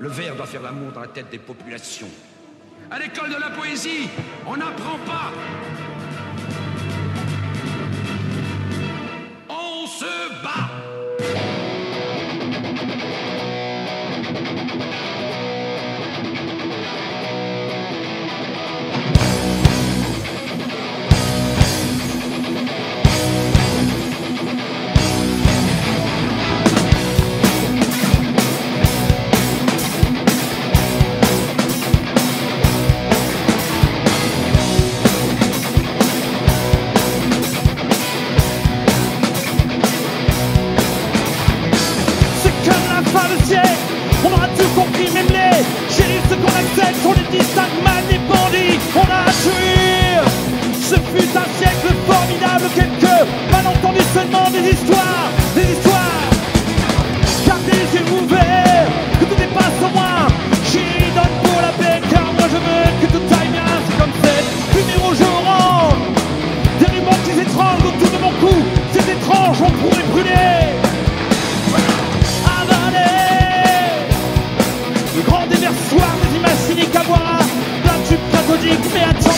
Le verre doit faire l'amour dans la tête des populations. À l'école de la poésie, on n'apprend pas. On aura tout compris, même les shérifs, ceux qu'on accepte, on les distingue mal des bandits, on a tué. Ce fut un siècle formidable, quelques malentendus seulement des histoires, des histoires. Gardez les yeux que tout dépasse au moins. J'y donne pour la paix, car moi je veux que tout aille bien, c'est comme cette lumière au jour orange. Des rubans qui s'étranglent autour de mon cou, c'est étrange, on pourrait Big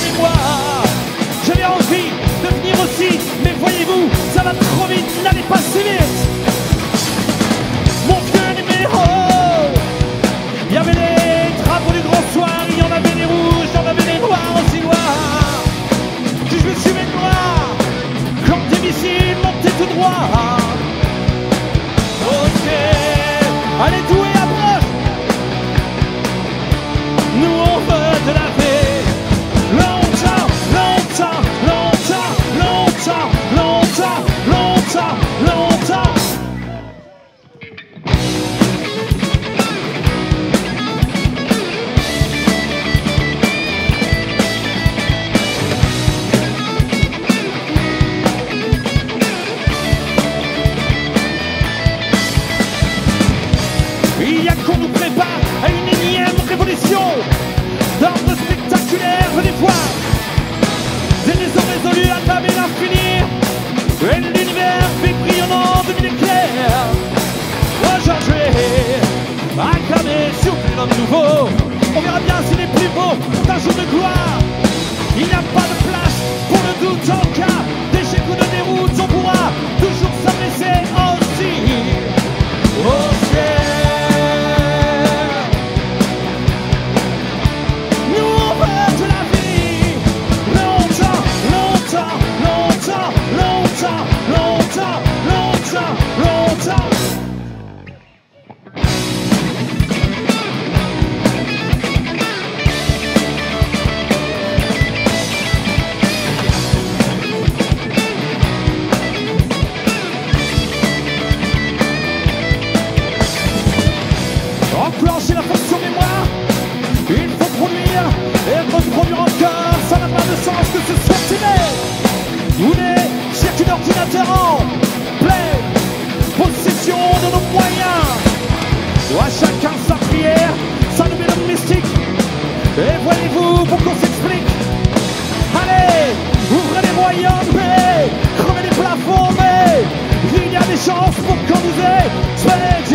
pleine possession de nos moyens. À chacun sa prière, sa nouvelle mystique. Et voyez-vous pour qu'on s'explique. Allez, ouvrez les royaumes, mais crevez les plafonds, mais il y a des chances pour qu'on nous expédie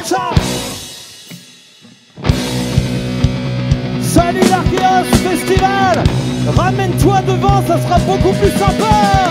longtemps Salut l'Archeos Festival. Ramène-toi devant, ça sera beaucoup plus sympa